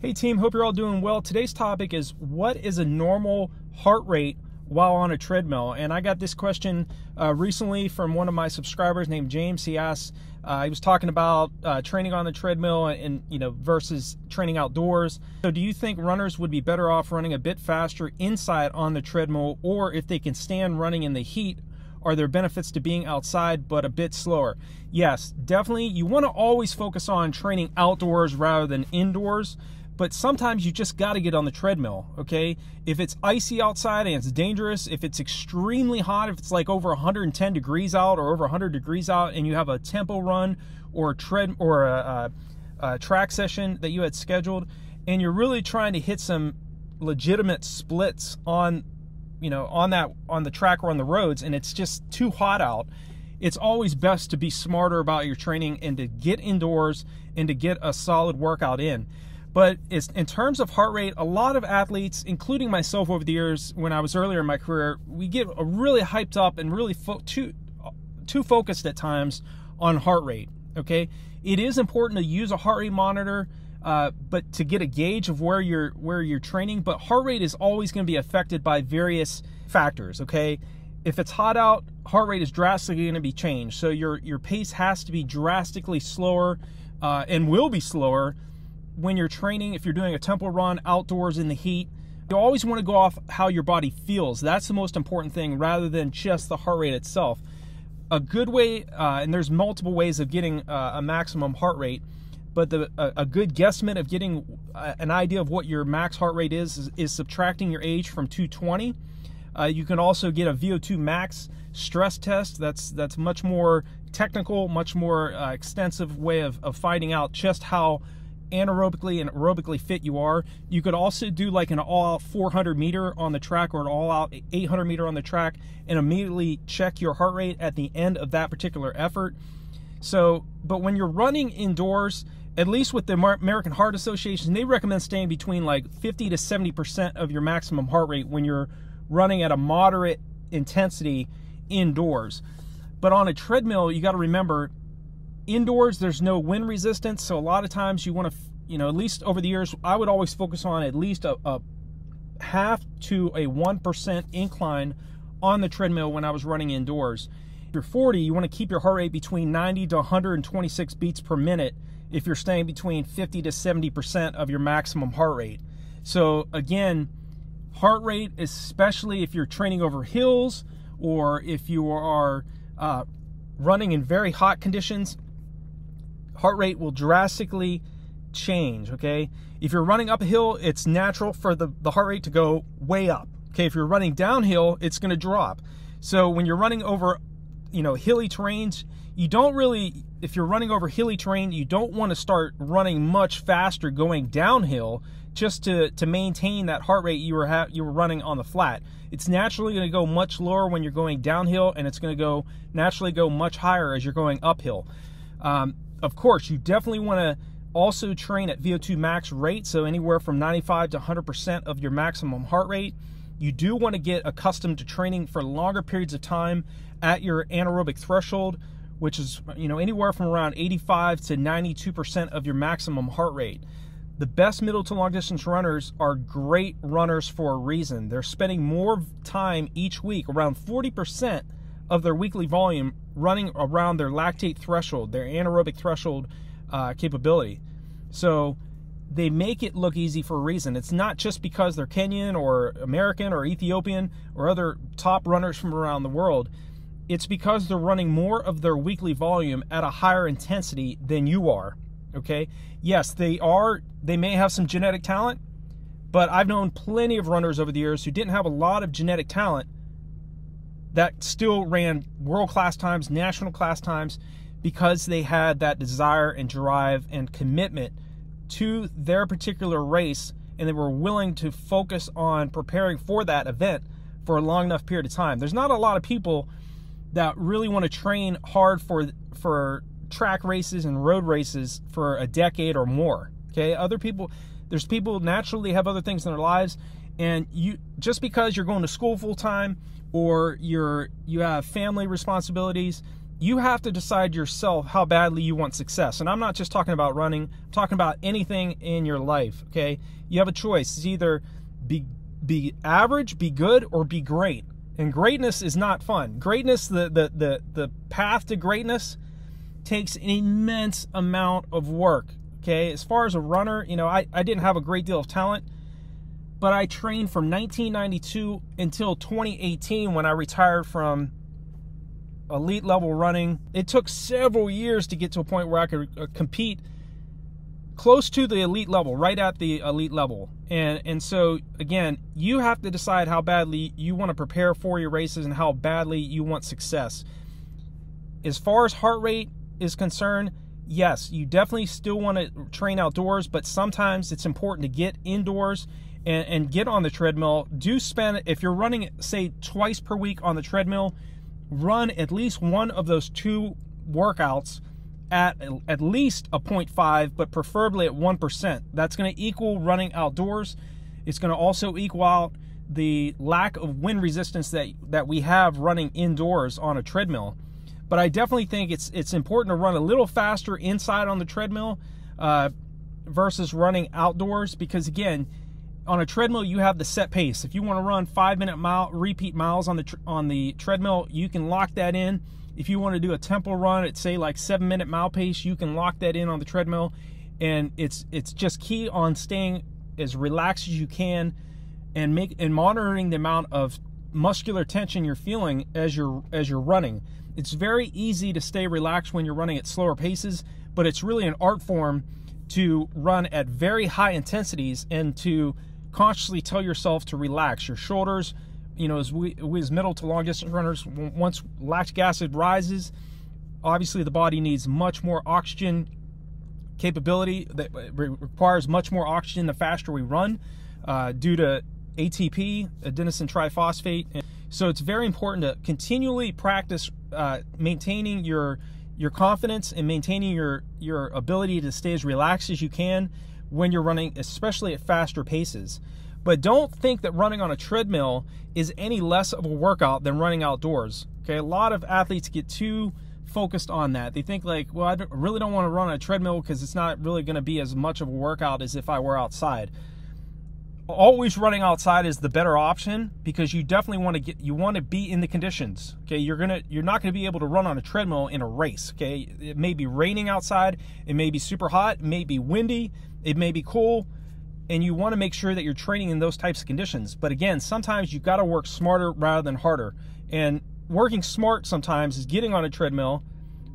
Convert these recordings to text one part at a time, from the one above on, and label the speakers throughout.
Speaker 1: Hey team, hope you're all doing well. Today's topic is what is a normal heart rate while on a treadmill? And I got this question uh, recently from one of my subscribers named James. He asked, uh, he was talking about uh, training on the treadmill and, and, you know versus training outdoors. So do you think runners would be better off running a bit faster inside on the treadmill, or if they can stand running in the heat? Are there benefits to being outside but a bit slower? Yes, definitely. You want to always focus on training outdoors rather than indoors but sometimes you just got to get on the treadmill, okay? If it's icy outside and it's dangerous, if it's extremely hot, if it's like over 110 degrees out or over 100 degrees out and you have a tempo run or a tread or a, a, a track session that you had scheduled and you're really trying to hit some legitimate splits on you know on that on the track or on the roads and it's just too hot out it's always best to be smarter about your training and to get indoors and to get a solid workout in but in terms of heart rate, a lot of athletes, including myself over the years when I was earlier in my career, we get really hyped up and really too, too focused at times on heart rate. Okay, it is important to use a heart rate monitor, uh, but to get a gauge of where you're where you're training. But heart rate is always going to be affected by various factors. Okay, if it's hot out, heart rate is drastically going to be changed. So your your pace has to be drastically slower uh, and will be slower when you're training, if you're doing a tempo run outdoors in the heat, you always want to go off how your body feels. That's the most important thing rather than just the heart rate itself. A good way, uh, and there's multiple ways of getting uh, a maximum heart rate, but the, a, a, good guesstimate of getting uh, an idea of what your max heart rate is is, is subtracting your age from 220. Uh, you can also get a VO2 max stress test. That's that's much more technical, much more uh, extensive way of, of finding out just how anaerobically and aerobically fit you are. You could also do like an all out 400 meter on the track or an all out 800 meter on the track and immediately check your heart rate at the end of that particular effort. So, but when you're running indoors, at least with the American Heart Association, they recommend staying between like 50 to 70% of your maximum heart rate when you're running at a moderate intensity indoors. But on a treadmill, you got to remember indoors there's no wind resistance so a lot of times you want to you know at least over the years i would always focus on at least a, a half to a 1% incline on the treadmill when i was running indoors. If you're 40 you want to keep your heart rate between 90 to 126 beats per minute if you're staying between 50 to 70% of your maximum heart rate. So again heart rate especially if you're training over hills or if you are uh, running in very hot conditions heart rate will drastically change, okay? If you're running uphill, it's natural for the, the heart rate to go way up. Okay, if you're running downhill, it's gonna drop. So when you're running over, you know, hilly terrains, you don't really, if you're running over hilly terrain, you don't want to start running much faster going downhill just to, to maintain that heart rate you were you were running on the flat. It's naturally going to go much lower when you're going downhill, and it's going to go naturally go much higher as you're going uphill. Um, of course, you definitely want to also train at VO2 max rate, so anywhere from 95 to 100% of your maximum heart rate. You do want to get accustomed to training for longer periods of time at your anaerobic threshold, which is you know anywhere from around 85 to 92% of your maximum heart rate. The best middle to long distance runners are great runners for a reason. They're spending more time each week, around 40% of their weekly volume running around their lactate threshold, their anaerobic threshold uh, capability. So they make it look easy for a reason. It's not just because they're Kenyan or American or Ethiopian or other top runners from around the world. It's because they're running more of their weekly volume at a higher intensity than you are. Okay? Yes, they are, they may have some genetic talent, but I've known plenty of runners over the years who didn't have a lot of genetic talent that still ran world class times, national class times, because they had that desire and drive and commitment to their particular race and they were willing to focus on preparing for that event for a long enough period of time. There's not a lot of people that really want to train hard for for track races and road races for a decade or more. Okay? Other people there's people naturally have other things in their lives and you just because you're going to school full time or you're you have family responsibilities you have to decide yourself how badly you want success. And I'm not just talking about running, I'm talking about anything in your life, okay? You have a choice. It's either be be average, be good, or be great. And greatness is not fun. Greatness, the the the, the path to greatness takes an immense amount of work. Okay. As far as a runner, you know, I, I didn't have a great deal of talent, but I trained from 1992 until 2018 when I retired from elite level running. It took several years to get to a point where I could uh, compete close to the elite level, right at the elite level. And and so again, you have to decide how badly you want to prepare for your races and how badly you want success. As far as heart rate is concerned, yes, you definitely still want to train outdoors, but sometimes it's important to get indoors and, and get on the treadmill. Do spend if you're running say twice per week on the treadmill, run at least one of those two workouts at at least a 0.5, but preferably at 1%. That's going to equal running outdoors. It's going to also equal out the lack of wind resistance that, that we have running indoors on a treadmill. But I definitely think it's it's important to run a little faster inside on the treadmill uh, versus running outdoors because again, on a treadmill you have the set pace. If you want to run five minute mile repeat miles on the on the treadmill, you can lock that in if you want to do a tempo run at say like seven minute mile pace, you can lock that in on the treadmill, and it's it's just key on staying as relaxed as you can, and make and monitoring the amount of muscular tension you're feeling as you're as you're running. It's very easy to stay relaxed when you're running at slower paces, but it's really an art form to run at very high intensities and to consciously tell yourself to relax your shoulders, you know, as we as middle to long distance runners, once lactic acid rises, obviously the body needs much more oxygen capability that requires much more oxygen the faster we run uh, due to ATP, adenosine triphosphate. So it's very important to continually practice uh, maintaining your your confidence and maintaining your your ability to stay as relaxed as you can when you're running, especially at faster paces. But don't think that running on a treadmill is any less of a workout than running outdoors. Okay, a lot of athletes get too focused on that. They think like, well, I really don't want to run on a treadmill because it's not really going to be as much of a workout as if I were outside. Always running outside is the better option because you definitely want to get you want to be in the conditions. Okay, you're gonna you're not to be able to run on a treadmill in a race. Okay, it may be raining outside, it may be super hot, it may be windy, it may be cool and you want to make sure that you're training in those types of conditions. But again, sometimes you've got to work smarter rather than harder. And working smart sometimes is getting on a treadmill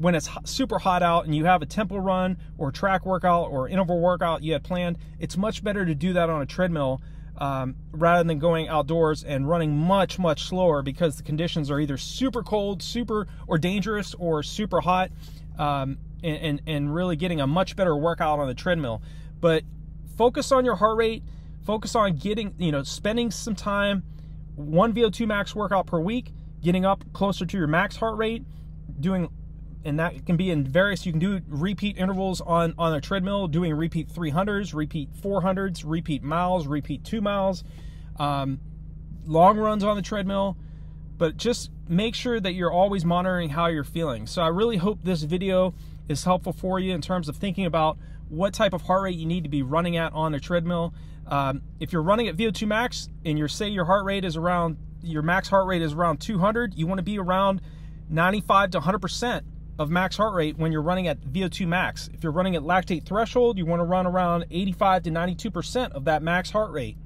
Speaker 1: when it's super hot out and you have a tempo run or track workout or interval workout you had planned. It's much better to do that on a treadmill um, rather than going outdoors and running much much slower because the conditions are either super cold, super or dangerous, or super hot, um, and, and and really getting a much better workout on the treadmill. But focus on your heart rate, focus on getting, you know, spending some time, one VO2 max workout per week, getting up closer to your max heart rate, doing and that can be in various you can do repeat intervals on on a treadmill doing repeat 300s repeat 400s repeat miles repeat two miles um, long runs on the treadmill but just make sure that you're always monitoring how you're feeling so i really hope this video is helpful for you in terms of thinking about what type of heart rate you need to be running at on a treadmill. Um, if you're running at VO2 max and you say your heart rate is around, your max heart rate is around 200, you want to be around 95 to 100% of max heart rate when you're running at VO2 max. If you're running at lactate threshold, you want to run around 85 to 92% of that max heart rate.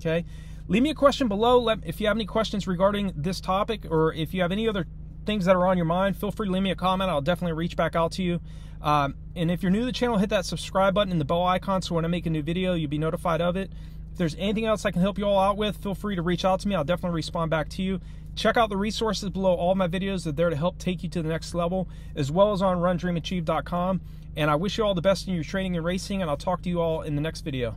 Speaker 1: Okay. Leave me a question below. Let, if you have any questions regarding this topic or if you have any other things that are on your mind, feel free to leave me a comment. I'll definitely reach back out to you. Um, and if you're new to the channel, hit that subscribe button and the bell icon so when I make a new video, you'll be notified of it. If there's anything else I can help you all out with, feel free to reach out to me. I'll definitely respond back to you. Check out the resources below. All my videos are there to help take you to the next level, as well as on rundreamachieve.com. And I wish you all the best in your training and racing, and I'll talk to you all in the next video.